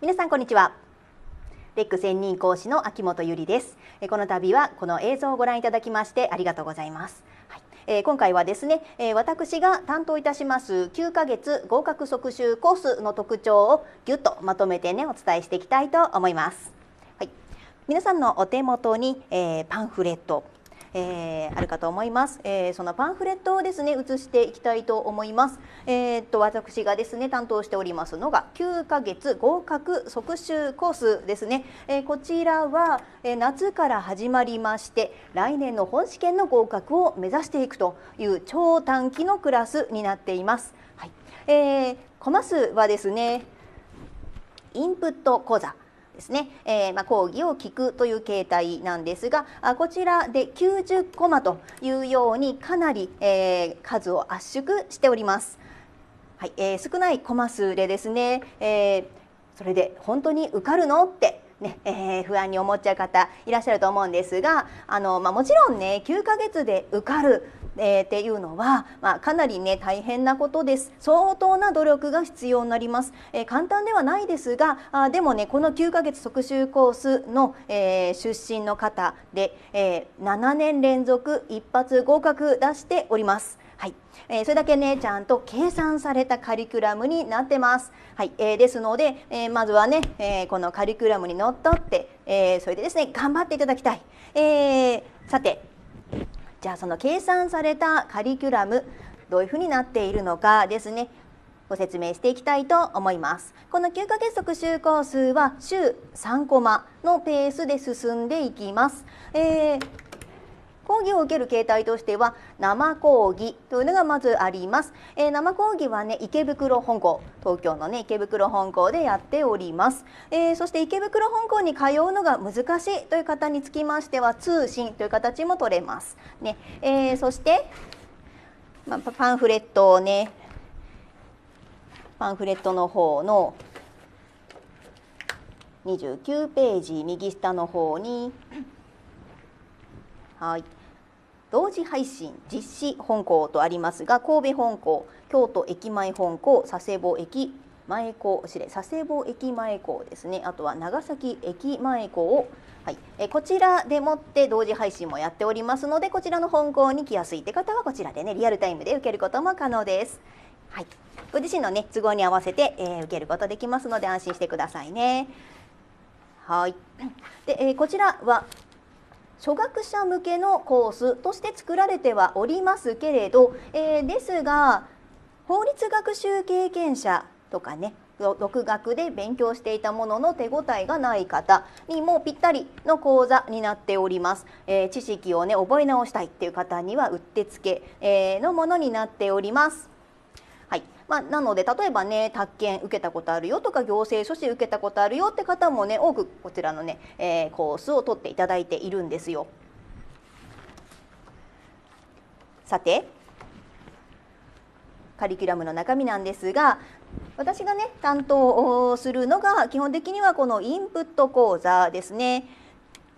皆さんこんにちは。レック専任講師の秋元由里です。この度はこの映像をご覧いただきましてありがとうございます。えー、今回はですね、えー、私が担当いたします9ヶ月合格即習コースの特徴をぎゅっとまとめてねお伝えしていきたいと思います。はい、皆さんのお手元に、えー、パンフレットえー、あるかと思います、えー、そのパンフレットをですね移していきたいと思います、えー、っと私がですね担当しておりますのが9ヶ月合格即習コースですね、えー、こちらは、えー、夏から始まりまして来年の本試験の合格を目指していくという超短期のクラスになっています、はい。えー、コマ数はですねインプット講座。ですね、えー、まあ、講義を聞くという形態なんですがあこちらで90コマというようにかなり、えー、数を圧縮しております。はいえー、少ないコマ数でですね、えそれで本当に受かるのってねえー、不安に思っちゃう方いらっしゃると思うんですがあの、まあ、もちろんね9ヶ月で受かるえー、っていうのは、まあ、かなりね大変なことです。相当な努力が必要になります、えー、簡単ではないですがあでもねこの9ヶ月特集コースの、えー、出身の方で、えー、7年連続一発合格出しております。はい、えー、それだけねちゃんと計算されたカリキュラムになってます。はい、えー、ですので、えー、まずはね、えー、このカリキュラムにのっとって、えー、それでですね頑張っていただきたい。えー、さてじゃあその計算されたカリキュラムどういうふうになっているのかですねご説明していきたいと思います。この9ヶ月特集コースは週3コマのペースで進んでいきます、えー講義を受ける形態としては生講義というのがまずあります、えー、生講義はね池袋本校東京のね池袋本校でやっております、えー、そして池袋本校に通うのが難しいという方につきましては通信という形も取れます。ね、えー、そしてまあ、パンフレットをねパンフレットの方の29ページ右下の方にはい同時配信実施本校とありますが神戸本校京都駅前本校佐世保駅前校失礼佐世保駅前校ですねあとは長崎駅前校をはい、えこちらでもって同時配信もやっておりますのでこちらの本校に来やすいって方はこちらでねリアルタイムで受けることも可能です。はい、ご自身のね都合に合わせて、えー、受けることできますので安心してくださいね。はい。で、えー、こちらは初学者向けのコースとして作られてはおりますけれど、えー、ですが法律学習経験者とかね独学で勉強していたものの手応えがない方にもぴったりの講座になっております、えー、知識をね覚え直したいっていう方にはうってつけ、えー、のものになっております。まあ、なので例えばね宅建受けたことあるよとか行政書士受けたことあるよって方もね多くこちらのね、えー、コースを取っていただいているんですよ。さてカリキュラムの中身なんですが私がね担当するのが基本的にはこのインプット講座ですね。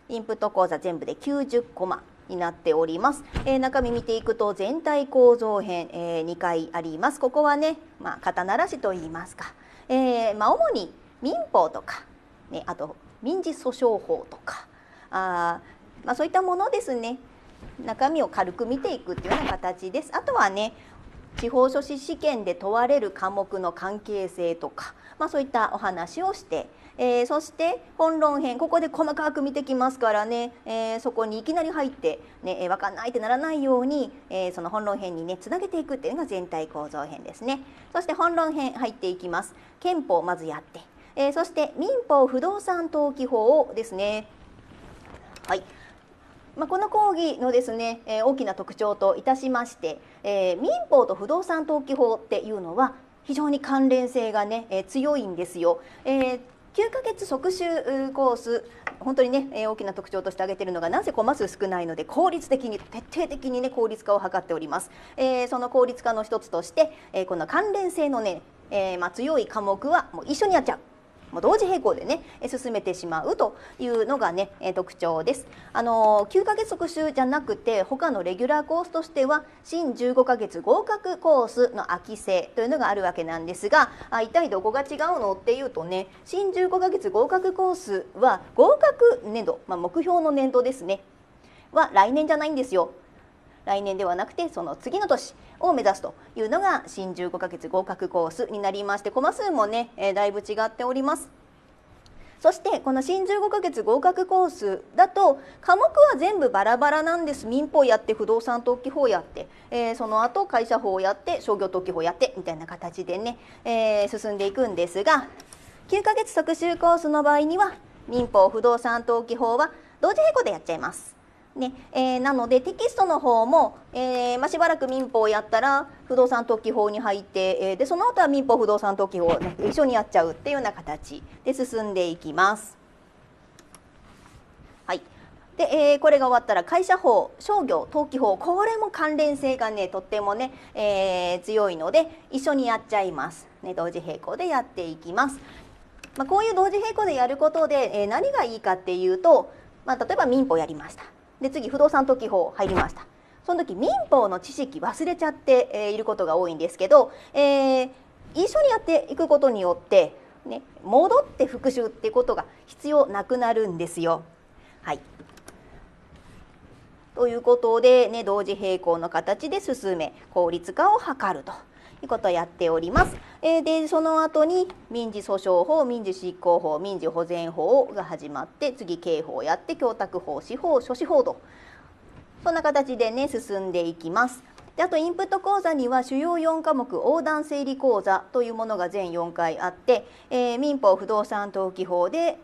インプット講座全部で90コマになっております、えー、中身見ていくと全体構造編、えー、2回あります。ここはね、まあ、肩慣らしと言いますか、えーまあ、主に民法とか、ね、あと民事訴訟法とかあ、まあ、そういったものですね。中身を軽く見ていくっていうような形です。あとはね地方書士試験で問われる科目の関係性とか、まあ、そういったお話をしてえー、そして本論編ここで細かく見てきますからね、えー、そこにいきなり入って、ねえー、分かんないってならないように、えその本論編にねつなげていくっていうのが全体構造編ですね。そして本論編入っていきます。憲法まずやって、えそして民法不動産登記法ですね。はい。まあ、この講義のですね、え、大きな特徴といたしまして、え、民法と不動産登記法っていうのは非常に関連性がね、え、強いんですよ。えー9ヶ月即習コース本当にね、え、大きな特徴として挙げているのがなぜコマ数少ないので効率的に徹底的にね効率化を図っております、えー、その効率化の一つとして、えー、この関連性のね、えー、まあ、強い科目はもう一緒にやっちゃう。同時並行でね進めてしまうというのがね特徴です。あの9ヶ月特集じゃなくて他のレギュラーコースとしては新15ヶ月合格コースの秋生というのがあるわけなんですがあ一体どこが違うのっていうとね新15ヶ月合格コースは合格年度、まあ、目標の年度ですねは来年じゃないんですよ。来年ではなくてその次の年を目指すというのが新15ヶ月合格コースになりましてコマ数もね、えー、だいぶ違っております。そしてこの新15ヶ月合格コースだと科目は全部バラバラなんです民法やって不動産登記法やって、えー、その後会社法やって商業登記法やってみたいな形でね、えー、進んでいくんですが9ヶ月特集コースの場合には民法不動産登記法は同時並行でやっちゃいます。ねえー、なのでテキストの方も、えーまあ、しばらく民法をやったら不動産登記法に入って、えー、でその後は民法不動産登記法を、ね、一緒にやっちゃうっていうような形で進んでいきます。はいでえー、これが終わったら会社法商業登記法これも関連性がねとってもね、えー、強いので一緒にやっちゃいます、ね、同時並行でやっていきます。まあ、こういう同時並行でやることで、えー、何がいいかっていうと、まあ、例えば民法やりましたで次不動産登記法入りました。その時民法の知識忘れちゃって、いることが多いんですけど、えー、一緒にやっていくことによって、ね、戻って復習ってことが必要なくなるんですよ。はい。ということで、ね、同時並行の形で進め効率化を図ると。いうことをやっております。えー、でその後に民事訴訟法民事執行法民事保全法が始まって次刑法やって供託法司法諸司法とそんな形でね進んでいきます。であとインプット講座には主要4科目横断整理講座というものが全4回あって、えー、民法不動産登記法で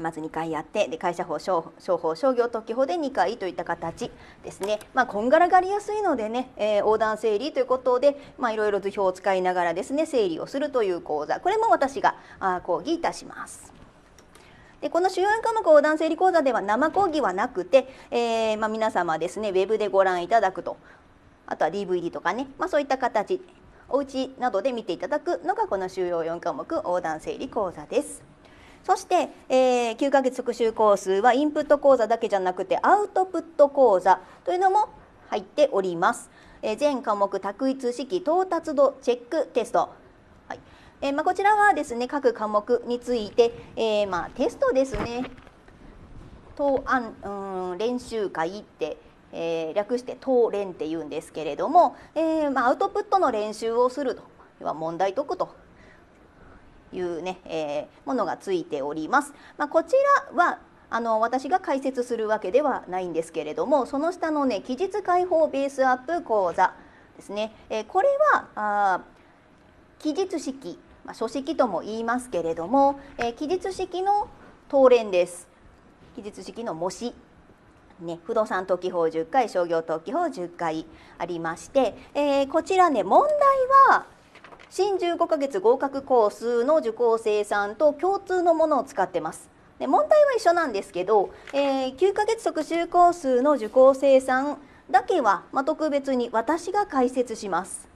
まず2回やってで会社法商法商業特許法で2回といった形ですね、まあ、こんがらがりやすいのでね、えー、横断整理ということで、まあ、いろいろ図表を使いながらですね整理をするという講座これも私があ講義いたします。でこの主要科目横断整理講座では生講義はなくて、えーまあ、皆様ですねウェブでご覧いただくとあとは DVD とかね、まあ、そういった形お家などで見ていただくのがこの主要4科目横断整理講座です。そして、えー、9ヶ月復習コースはインプット講座だけじゃなくてアウトプット講座というのも入っております。えー、全科目択一式到達度チェックテスト。はいえーまあ、こちらはですね各科目について、えーまあ、テストですね。答案うん練習会って、えー、略して答練って言うんですけれども、えーまあ、アウトプットの練習をすると要は問題解くというね、えー、ものがついております。まあ、こちらはあの私が解説するわけではないんですけれどもその下のね期日解放ベースアップ講座ですね、えー、これはあ期日式、まあ、書式とも言いますけれども、えー、期日式の答練です。期日式の模試。ね、不動産登記法10回商業登記法10回ありまして、えー、こちらね問題は新15ヶ月合格コースの受講生さんと共通のものを使ってます。で問題は一緒なんですけど、えー、9ヶ月特集コースの受講生さんだけは、まあ、特別に私が解説します。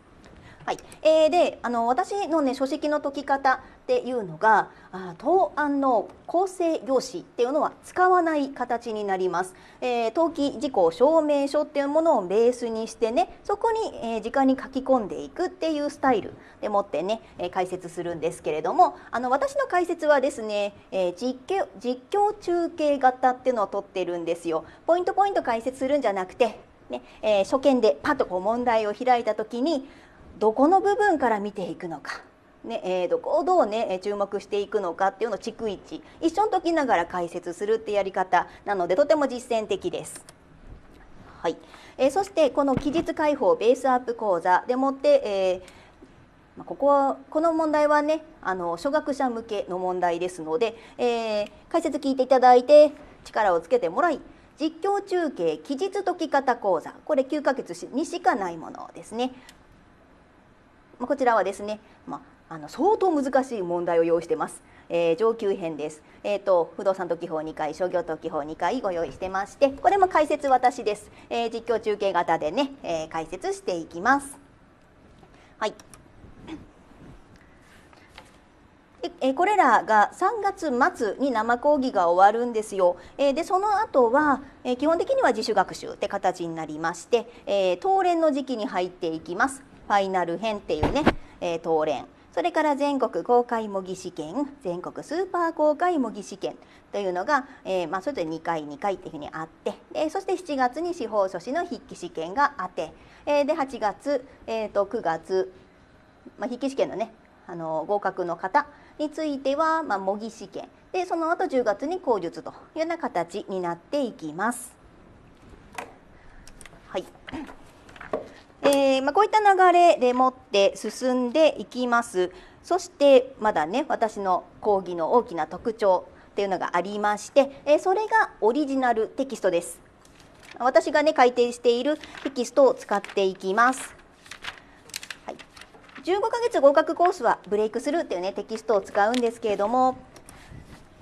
はい。えー、であの私の、ね、書籍の解き方っていうのがあ答案の構成用紙っていうのは使わない形になります、えー、登記事項証明書っていうものをベースにしてねそこに、えー、直に書き込んでいくっていうスタイルでもってね、えー、解説するんですけれどもあの私の解説はですね、えー、実況実況中継型っていうのを取ってるんですよ。ポイントポイント解説するんじゃなくてねえー、初見でパッとこう問題を開いた時にどこの部分から見ていくのか、ねえー、どこをどうね注目していくのかっていうのを逐一一緒に解きながら解説するってやり方なのでとても実践的です。はい、えー、そしてこの期日解放ベースアップ講座でもって、えー、ここはこの問題はねあの初学者向けの問題ですので、えー、解説聞いていただいて力をつけてもらい実況中継期日解き方講座。これ9ヶ月にしかないものですね。まあ、こちらはですね、まあ、あの相当難しい問題を用意してます。えー、上級編です。えっ、ー、と不動産登記法2回、商業登記法2回ご用意してまして、これも解説私です。えー、実況中継型でね、え解説していきます。はい。えこれらが3月末に生講義が終わるんですよ。えでその後は、え基本的には自主学習って形になりまして、え当練の時期に入っていきます。ファイナル編っていうね、え当練。それから全国公開模擬試験全国スーパー公開模擬試験というのが、えー、まあ、それぞれ2回2回っていうふうにあってでそして7月に司法書士の筆記試験があって、えー、で8月、えー、と9月、まあ、筆記試験のねあの合格の方については、まあ、模擬試験でその後10月に口述というような形になっていきます。はいえーまあ、こういった流れでもって進んでいきます。そしてまだね私の講義の大きな特徴っていうのがありまして、えー、それがオリジナルテキストです。私がね改訂しているテキストを使っていきます。はい、15ヶ月合格コースはブレイクスルーっていうねテキストを使うんですけれども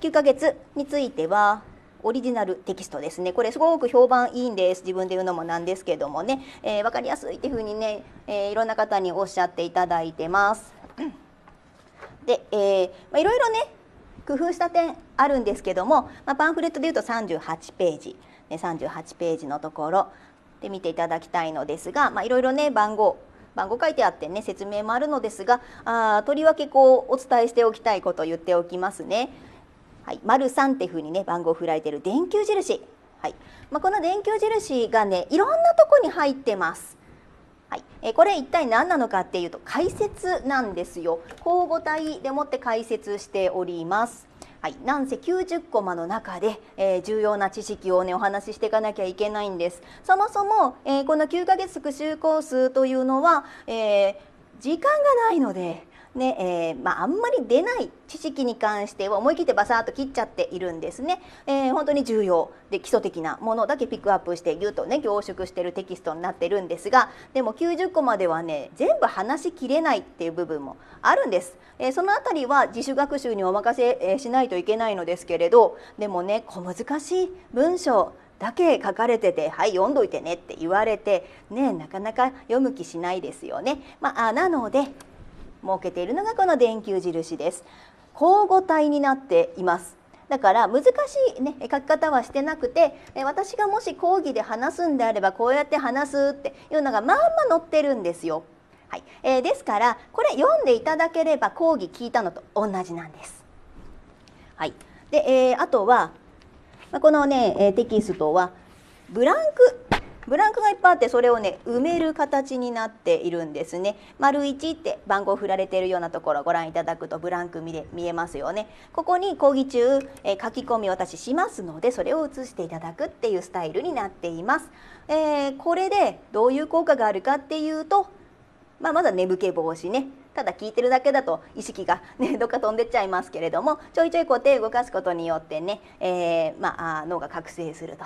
9ヶ月についてはオリジナルテキストですね。これすごく評判いいんです。自分で言うのもなんですけどもね、えー、分かりやすいっていうふうにね、えー、いろんな方におっしゃっていただいてます。で、えーまあ、いろいろね工夫した点あるんですけども、まあ、パンフレットでいうと38ページ、ね、38ページのところ。で見ていただきたいのですが、まあ、いろいろね番号番号書いてあってね説明もあるのですがあとりわけこうお伝えしておきたいことを言っておきますね。はい、丸3っていうふうにね番号振られてる電球印、はいまあ、この電球印がねいろんなとこに入ってます。はい、えこれ一体何なのかっていうと解説なんですよ。交互体でもって解説しております。はい、なんせ90コマの中で、えー、重要な知識をねお話ししていかなきゃいけないんです。そもそも、えー、この9ヶ月復習コースというのは、えー、時間がないのでねえー、まあ、あんまり出ない知識に関しては思い切ってバサッと切っちゃっているんですね、えー、本当に重要で基礎的なものだけピックアップしてぎゅっとね凝縮してるテキストになってるんですがでも90個まではね全部話しきれないっていう部分もあるんです、えー、そのあたりは自主学習にお任せ、えしないといけないのですけれどでもね小難しい文章だけ書かれてて「はい読んどいてね」って言われてねなかなか読む気しないですよね。まあ、なので設けているのがこの電球印です交互体になっていますだから難しい、ね、書き方はしてなくて私がもし講義で話すんであればこうやって話すっていうのがまあまあ載ってるんですよ。はいえー、ですからこれ読んでいただければ講義聞いたのと同じなんです。はいでえー、あとはこのねテキストはブランクブランクがいっぱいあってそれをね埋める形になっているんですね。丸1って番号振られているようなところをご覧いただくとブランク見れ見えますよね。ここに講義中、え、書き込みを私しますのでそれを写していただくっていうスタイルになっています、えー、これでどういう効果があるかっていうとまあ、まだ寝ぼけ防止ね。ただ聞いてるだけだと意識が、ね、どっか飛んでっちゃいますけれどもちょいちょいこう手を動かすことによってね、えーまあ、脳が覚醒すると、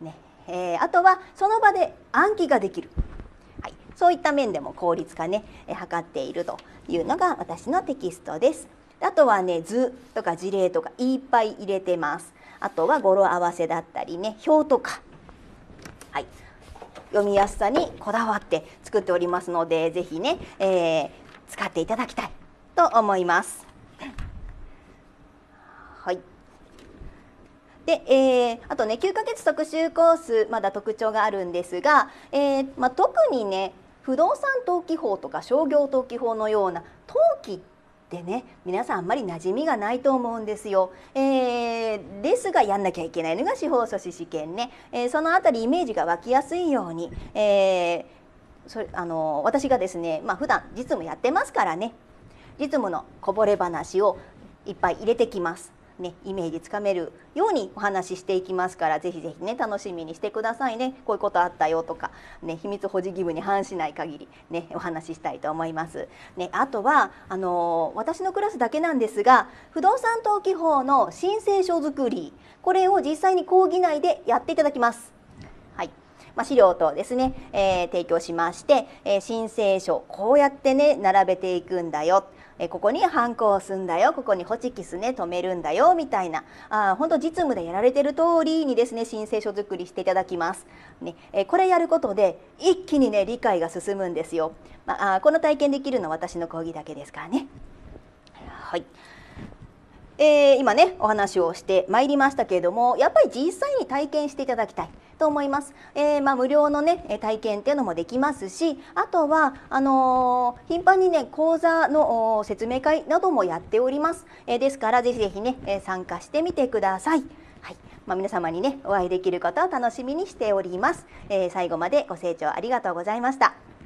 ね、えー、あとはその場で暗記ができる、はい、そういった面でも効率化ね、えー、図っているというのが私のテキストです。あとはね図とか事例とかいっぱい入れてます。あとは語呂合わせだったりね表とか、はい、読みやすさにこだわって作っておりますので是非ね、えー、使っていただきたいと思います。はいで、えー、あとね9ヶ月特集コースまだ特徴があるんですが、えー、まあ、特にね不動産登記法とか商業登記法のような登記ってね皆さんあんまり馴染みがないと思うんですよ、えー、ですがやんなきゃいけないのが司法書士試験ね、えー、そのあたりイメージが湧きやすいように、えー、それあの私がですねまあ普段実務やってますからね。実務のこぼれ話をいっぱい入れてきます。ね、イメージつかめるようにお話ししていきますからぜひぜひね楽しみにしてくださいねこういうことあったよとか、ね、秘密保持義務に反しない限り、ね、お話ししたいと思います。ね、あとはあのー、私のクラスだけなんですが不動産登記法の申請書作りこれを実際に講義内でやっていただきます。はいまあ、資料等ですね、えー、提供しまして、えー、申請書こうやってね並べていくんだよえここにハンコを押すんだよここにホチキスね止めるんだよみたいなあ本当実務でやられてる通りにですね申請書作りしていただきます。ねえこれやることで一気にね理解が進むんですよ。まあ、この体験できるのは私の講義だけですからね。はいえー、今ねお話をしてまいりましたけれどもやっぱり実際に体験していただきたいと思います。えー、まあ、無料のね体験っていうのもできますしあとはあのー、頻繁にね講座の説明会などもやっております。えー、ですからぜひぜひね、え参加してみてください。はいまあ、皆様にねお会いできることを楽しみにしております。え最後までご清聴ありがとうございました。